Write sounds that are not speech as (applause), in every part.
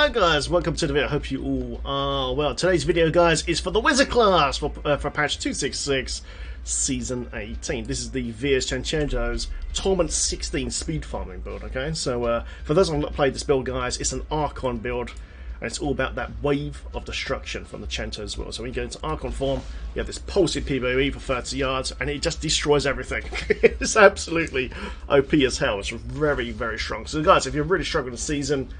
Hello guys, welcome to the video. I hope you all are well. Today's video, guys, is for the Wizard class for, uh, for patch 266, Season 18. This is the Vyr's Chantodo's Torment 16 speed farming build, okay? So, uh, for those who have not played this build, guys, it's an Archon build, and it's all about that wave of destruction from the Chento as well. So when you get into Archon form, you have this pulsing PvE for 30 yards, and it just destroys everything. (laughs) it's absolutely OP as hell. It's very, very strong. So guys, if you're really struggling this season,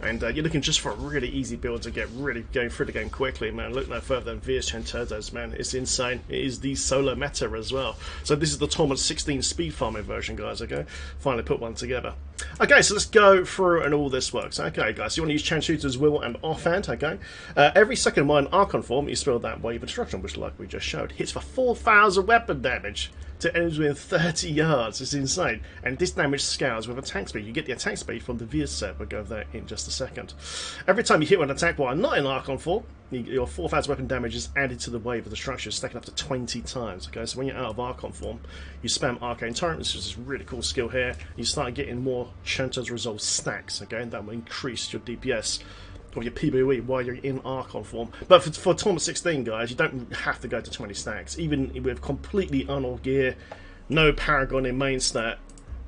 and uh, you're looking just for a really easy build to get really going through the game quickly, man. Look no further than Vyr's Chantodo's, man. It's insane. It is the solo meta as well. So this is the Torment 16 speed farming version, guys, okay? Finally put one together. Okay, so let's go through and all this works. Okay, guys, so you want to use Chantodo's Will and Offhand, okay? Uh, every second mine Archon form, you spell that Wave of Destruction, which like we just showed, hits for 4,000 weapon damage to enemies within 30 yards. It's insane. And this damage scales with attack speed. You get the attack speed from the Vyr's set. We'll go over that in just a second. Every time you hit an attack while not in Archon form, your 4,000 weapon damage is added to the wave of destruction, stacking up to 20 times. Okay, so when you're out of Archon form, you spam Arcane Torrent, which is this really cool skill here. You start getting more Chanto's Resolve stacks, okay, and that will increase your DPS or your PBE while you're in Archon form. But for, for Torment 16, guys, you don't have to go to 20 stacks. Even with completely unall gear, no Paragon in main stat,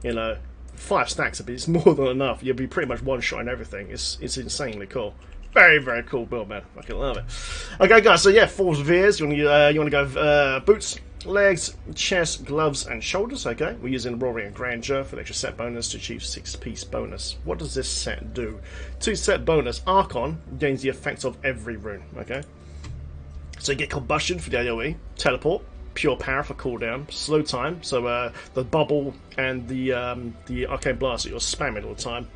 you know, five stacks, it's (laughs) more than enough. You'll be pretty much one-shot in everything. It's, it's insanely cool. Very, very cool build, man. I can love it. Okay, guys, so yeah, four Vyr's. You want to uh, you want to go uh, boots, legs, chest, gloves, and shoulders. Okay, we're using Roaring and Grandeur for the extra set bonus to achieve six piece bonus. What does this set do? Two set bonus. Archon gains the effects of every rune. Okay, so you get combustion for the AOE, teleport, pure power for cooldown, slow time. So uh, the bubble and the um, the arcane blast that you're spamming all the time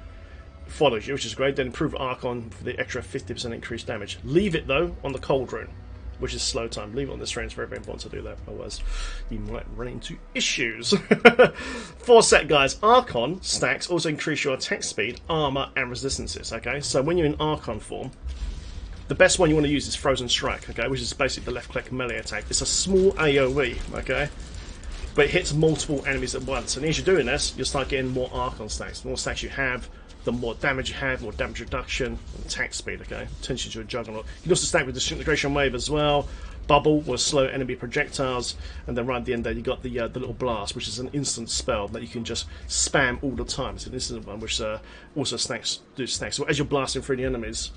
follows you, which is great. Then improve Archon for the extra 50% increased damage. Leave it though on the cold rune which is slow time. Leave it on this range, very, very important to do that, otherwise you might run into issues. (laughs) Four set guys, Archon stacks also increase your attack speed, armor, and resistances, okay? So when you're in Archon form, the best one you want to use is Frozen Strike, okay, which is basically the left click melee attack. It's a small AoE, okay? But it hits multiple enemies at once. And as you're doing this, you'll start getting more Archon stacks. The more stacks you have, the more damage you have, more damage reduction, and attack speed, okay? You to a juggernaut. You can also stack with the Disintegration Wave as well. Bubble will slow enemy projectiles, and then right at the end there you got the uh, the little blast, which is an instant spell that you can just spam all the time. It's an instant one which uh, also stacks do stacks. So as you're blasting through the enemies,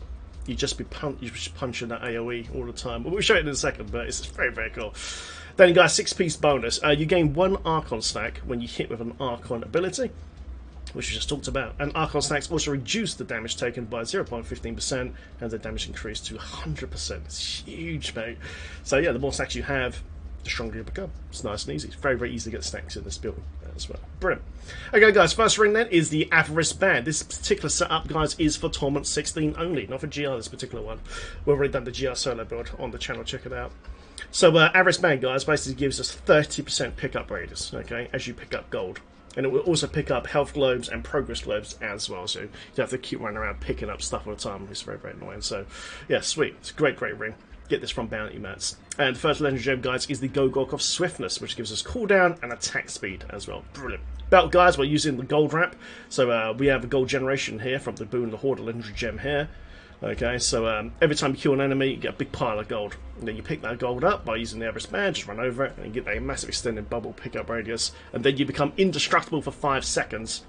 you just be pun- you just punching that AOE all the time. We'll show it in a second, but it's very very cool. Then you got a six piece bonus. Uh, you gain one Archon stack when you hit with an Archon ability which we just talked about. And Archon stacks also reduce the damage taken by 0.15% and the damage increased to 100%. It's huge, mate. So yeah, the more stacks you have, the stronger you become. It's nice and easy. It's very, very easy to get stacks in this build as well. Brilliant. Okay, guys, first ring then is the Avarice Band. This particular setup, guys, is for Torment 16 only, not for GR, this particular one. We've already done the GR solo build on the channel, check it out. So, uh, Avarice Band, guys, basically gives us 30% pickup radius, okay, as you pick up gold and it will also pick up health globes and progress globes as well. So you have to keep running around picking up stuff all the time. It's very, very annoying. So, yeah, sweet. It's a great, great ring. Get this from Bounty Mats. And the first legendary gem, guys, is the Gogok of Swiftness, which gives us cooldown and attack speed as well. Brilliant. Belt, guys, we're using the gold wrap. So uh, we have a gold generation here from the Boon the Horde legendary gem here. Okay, so um, every time you kill an enemy, you get a big pile of gold. And then you pick that gold up by using the Avarice Band, just run over it, and you get a massive extended bubble pickup radius. And then you become indestructible for 5 seconds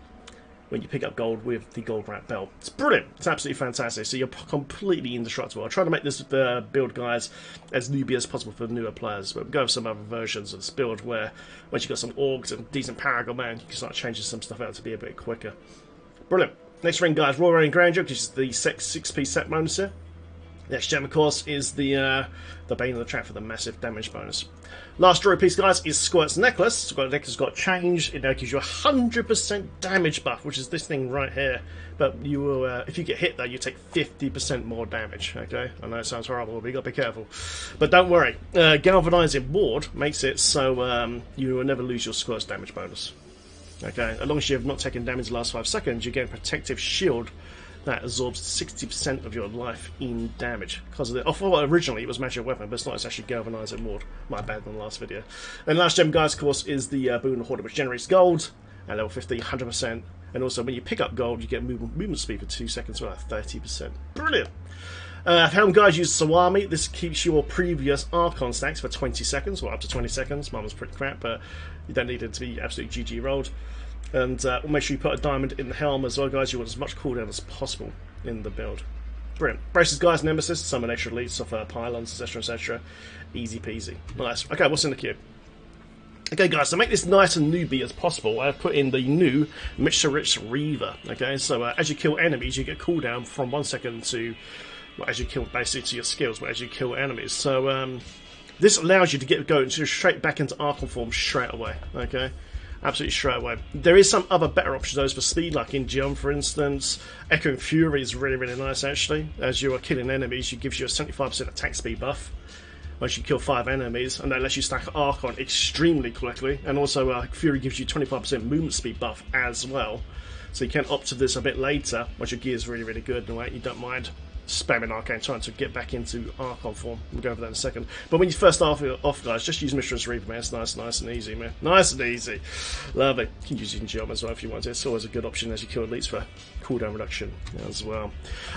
when you pick up gold with the gold wrap belt. It's brilliant. It's absolutely fantastic. So you're completely indestructible. I try to make this uh, build, guys, as newbie as possible for newer players. But we go with some other versions of this build where once you've got some orgs and decent Paragon Man, you can start changing some stuff out to be a bit quicker. Brilliant. Next ring, guys, Roaring Grandeur, which is the six, six piece set bonus here. Next gem, of course, is the uh, the Bane of the Trapped for the massive damage bonus. Last draw piece, guys, is Squirt's Necklace. Squirt's Necklace got changed. It now gives you a 100% damage buff, which is this thing right here. But you will, uh, if you get hit, though, you take 50% more damage. Okay, I know it sounds horrible, but you got to be careful. But don't worry, uh, Galvanizing Ward makes it so um, you will never lose your Squirt's damage bonus. Okay, as long as you have not taken damage the last 5 seconds, you get a protective shield that absorbs 60% of your life in damage. Because of the, oh, originally it was magic weapon, but it's not, it's actually galvanizing ward. My bad in the last video. And last gem, guys, of course, is the uh, Boon Hoarder, which generates gold, and level 50, 100% And also, when you pick up gold, you get movement, movement speed for two seconds, well, 30%. Brilliant. Uh, Helm Guys use Swami. This keeps your previous Archon stacks for 20 seconds, or up to 20 seconds. Mine was pretty crap, but you don't need it to be absolutely GG rolled. And uh, make sure you put a diamond in the helm as well, guys. You want as much cooldown as possible in the build. Brilliant. Braces, guys, Nemesis, summon extra elites of uh, pylons, etc., etc. Easy peasy. Nice. Okay, what's in the queue? Okay, guys, to make this nice and newbie as possible, I've put in the new Messerschmidt's Reaver. Okay, so uh, as you kill enemies, you get cooldown from one second to, well, as you kill, basically to your skills, but as you kill enemies. So um, this allows you to get going straight back into Archon form straight away. Okay, absolutely straight away. There is some other better options those for speed, like Ingeom, for instance. Echoing Fury is really, really nice actually. As you are killing enemies, it gives you a 75% attack speed buff once you kill five enemies, and that lets you stack Archon extremely quickly. And also, uh, Fury gives you 25% movement speed buff as well. So you can opt to this a bit later once your gear is really, really good and you don't mind spamming Arcane trying to get back into Archon form. We'll go over that in a second. But when you first start off, guys, just use Messerschmidt's Reaver, man. It's nice, nice and easy, man. Nice and easy. Lovely. You can use it Ingeom as well if you want to. It's always a good option as you kill elites for cooldown reduction as well.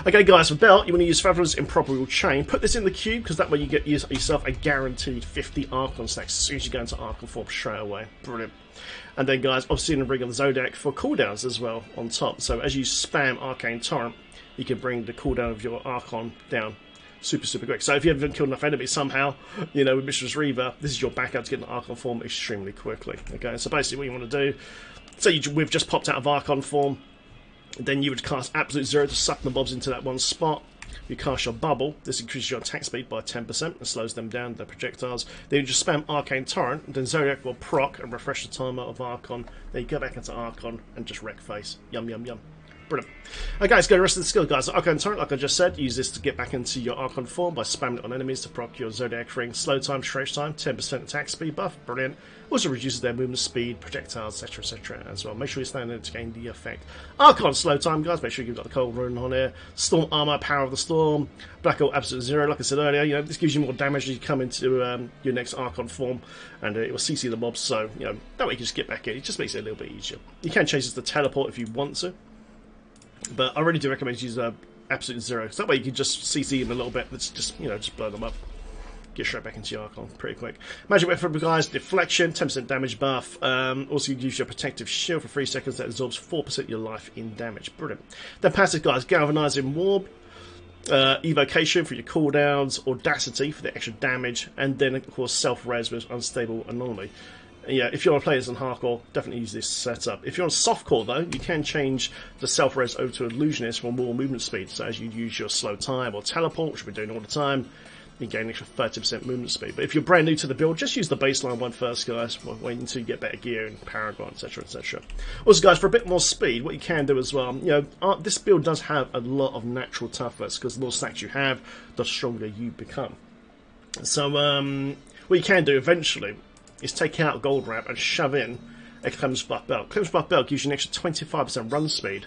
Okay, guys, for belt, you want to use Fazula's Improbable Chain. Put this in the cube because that way you get yourself a guaranteed 50 Archon stacks as soon as you go into Archon form straight away. Brilliant. And then, guys, Obsidian Ring of the Zodiac for cooldowns as well on top. So as you spam Arcane Torrent, you can bring the cooldown of your Archon down super, super quick. So if you haven't killed enough enemies somehow, you know, with Messerschmidt's Reaver, this is your backup to get an Archon form extremely quickly. Okay, so basically what you want to do, say you, we've just popped out of Archon form, then you would cast Absolute Zero to suck the mobs into that one spot. You cast your bubble, this increases your attack speed by 10% and slows them down, their projectiles. Then you just spam Arcane Torrent, then Zodiac will proc and refresh the timer of Archon. Then you go back into Archon and just wreck face. Yum, yum, yum. Brilliant. Okay, let's go to the rest of the skill, guys. Arcane Torrent, like I just said, use this to get back into your Archon form by spamming it on enemies to proc your Zodiac Ring. Slow time, stretch time, 10% attack speed buff. Brilliant. Also reduces their movement speed, projectiles, etc., etc. as well. Make sure you stand in to gain the effect. Archon slow time, guys. Make sure you've got the cold rune on here. Storm armor, power of the storm. Black hole absolute zero. Like I said earlier, you know this gives you more damage as you come into um, your next Archon form, and uh, it will CC the mobs. So you know that way you can just get back in. It just makes it a little bit easier. You can change this to teleport if you want to. But I really do recommend you use uh, Absolute Zero. So that way you can just CC them a little bit. Let's just, you know, just blow them up. Get straight back into your Archon pretty quick. Magic Weapon guys, Deflection, 10% damage buff. Um, also, you use your Protective Shield for 3 seconds that absorbs 4% of your life in damage. Brilliant. Then passive guys, Galvanizing Ward. Uh, evocation for your cooldowns, audacity for the extra damage, and then of course self res with unstable anomaly yeah, if you want to play as in hardcore, definitely use this setup. If you're on softcore though, you can change the self res over to illusionist for more movement speed. So as you use your slow time or teleport, which we're doing all the time, you gain an extra 30% movement speed. But if you're brand new to the build, just use the baseline one first, guys. Wait until you get better gear and Paragon, etc., etc. Also, guys, for a bit more speed, what you can do as well, you know, uh, this build does have a lot of natural toughness because the more stacks you have, the stronger you become. So, um, what you can do eventually is take out Gold Wrap and shove in a Krelm's Buff Belt. Krelm's Buff Belt gives you an extra 25% run speed,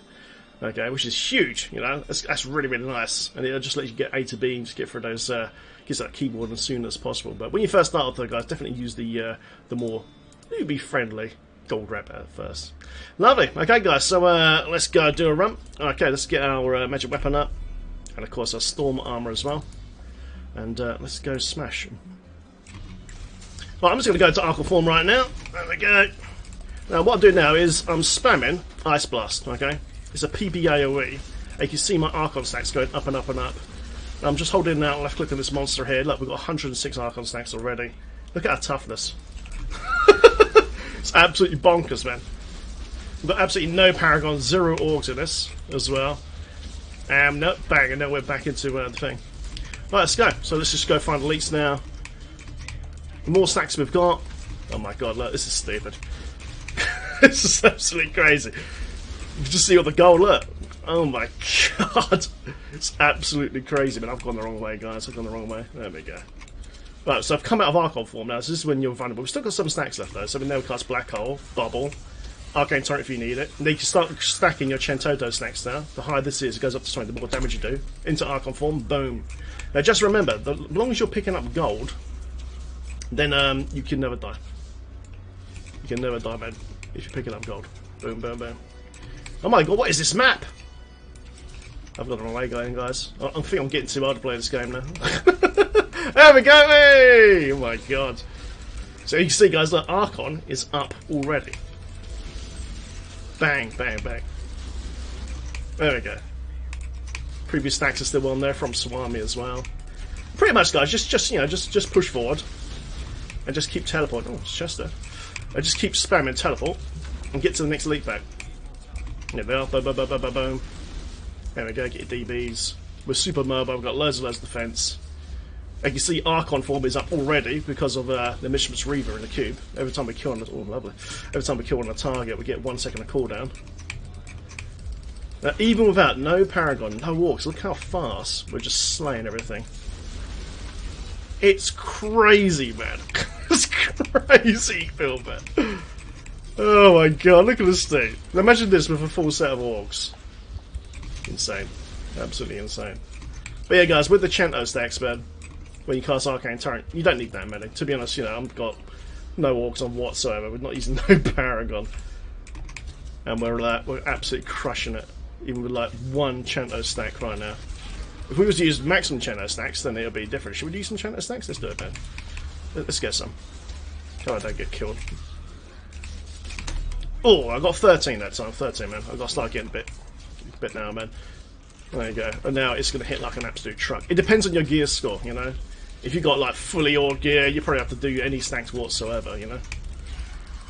okay, which is huge, you know, that's, that's really, really nice. And it'll just let you get A to B and just get through those, uh, gets that keyboard as soon as possible. But when you first start off though, guys, definitely use the, uh, the more newbie friendly gold wrap at first. Lovely. Okay, guys, so uh, let's go do a run. Okay, let's get our uh, magic weapon up. And of course, our storm armor as well. And uh, let's go smash. Right, I'm just going to go to Archon form right now. There we go. Now, what I'll do now is I'm spamming Ice Blast, okay? It's a PBAOE. And you can see my Archon stacks going up and up and up. And I'm just holding out left click on this monster here. Look, we've got 106 Archon stacks already. Look at our toughness. (laughs) it's absolutely bonkers, man. We've got absolutely no Paragon, zero Orcs in this as well. Um, no, bang, and now we're back into uh, the thing. Right, let's go. So let's just go find elites now. The more stacks we've got... Oh my god, look, this is stupid. (laughs) this is absolutely crazy. You just see all the gold, look. Oh my (laughs) god. It's absolutely crazy, but I've gone the wrong way, guys. I've gone the wrong way. There we go. Right, so I've come out of Archon form now, so this is when you're vulnerable. We've still got some stacks left though, so we now cast Black Hole, Bubble, Arcane Torrent if you need it. And you can start stacking your Chantodo stacks now. The higher this is, it goes up to 20, the more damage you do. Into Archon form, boom. Now just remember, the, as long as you're picking up gold, then um, you can never die. You can never die, man, if you're picking up gold. Boom, boom, boom. Oh my god, what is this map? I've got an away going, guys. I, I think I'm getting too hard to play this game now. (laughs) there we go! Hey! Oh my god. So you can see, guys, that Archon is up already. Bang, bang, bang. There we go. Previous stacks are still on there from Swami as well. Pretty much, guys, just, just you know, just, just push forward and just keep teleporting. Oh, it's Chester. I just keep spamming teleport and get to the next leap back. There we are. Boom, boom, boom, boom, boom, boom. There we go. Get your DBs. We're super mobile. We've got loads and loads of defense. And you see Archon form is up already because of uh, the Messerschmidt's Reaver in the cube. Every time we kill on a, oh lovely. Every time we kill on a target, we get one second of cooldown. Now, even without no Paragon, no walks, look how fast we're just slaying everything. It's crazy, man. (laughs) crazy, Phil, man. Oh my god, look at this thing. Imagine this with a full set of orcs. Insane. Absolutely insane. But yeah, guys, with the Cento stacks, man, when you cast Arcane Torrent, you don't need that many. To be honest, you know, I've got no orcs on whatsoever. We're not using (laughs) no Paragon. And we're, uh, we're absolutely crushing it. Even with like one Cento stack right now. If we was to use maximum Cento stacks, then it would be different. Should we use some Cento stacks? Let's do it, man. Let's get some. Oh, I don't get killed. Oh, I got 13 that time. 13, man. I got to start getting a bit, bit now, man. There you go. And now it's going to hit like an absolute truck. It depends on your gear score, you know. If you got like fully all gear, you probably have to do any stacks whatsoever, you know.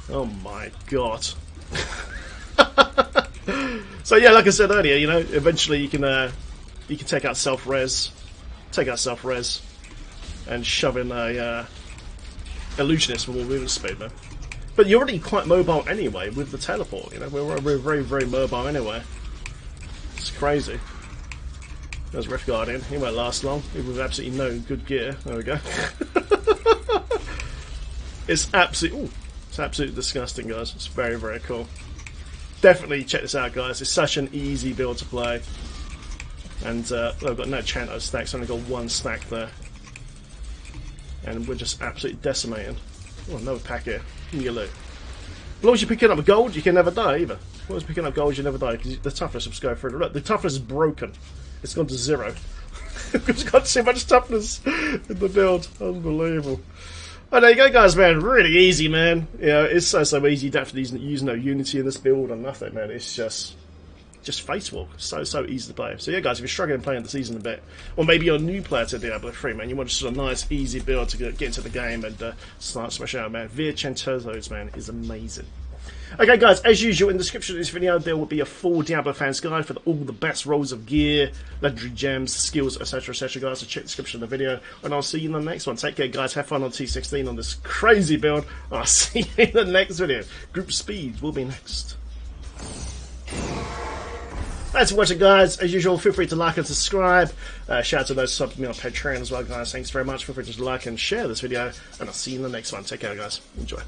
Oh my god. (laughs) so yeah, like I said earlier, you know, eventually you can uh, you can take out self res, take out self res, and shove in a uh, illusionist with more movement speed, man. But you're already quite mobile anyway with the teleport. You know, we're, we're very, very mobile anyway. It's crazy. There's Rift Guardian. He won't last long, even with absolutely no good gear. There we go. (laughs) it's absolutely, it's absolutely disgusting, guys. It's very, very cool. Definitely check this out, guys. It's such an easy build to play. And uh, I've got no Cento stacks, only got one stack there. And we're just absolutely decimating. Oh, another pack here. Loot. As long as you're picking up gold, you can never die either. As long as picking up gold, you never die because the toughness will go through. Look, the toughness is broken. It's gone to zero. (laughs) it's got too much toughness in the build. Unbelievable. Oh, there you go, guys, man. Really easy, man. You know, it's so, so easy. You don't have to use no Unity in this build or nothing, man. It's just just Facewalk. So, so easy to play. So, yeah, guys, if you're struggling playing the season a bit, or maybe you're a new player to Diablo 3, man, you want just a nice, easy build to get into the game and uh, start smash out, man. Vyr Chantodo's, man, is amazing. Okay, guys, as usual, in the description of this video, there will be a full Diablo fans guide for the, all the best rolls of gear, legendary gems, skills, etc., etc., guys. So check the description of the video, and I'll see you in the next one. Take care, guys. Have fun on T16 on this crazy build. I'll (laughs) see you in the next video. Group speed will be next. Thanks for watching, guys. As usual, feel free to like and subscribe. Uh, shout out to those subbed me on Patreon as well, guys. Thanks very much. Feel free to like and share this video, and I'll see you in the next one. Take care, guys. Enjoy.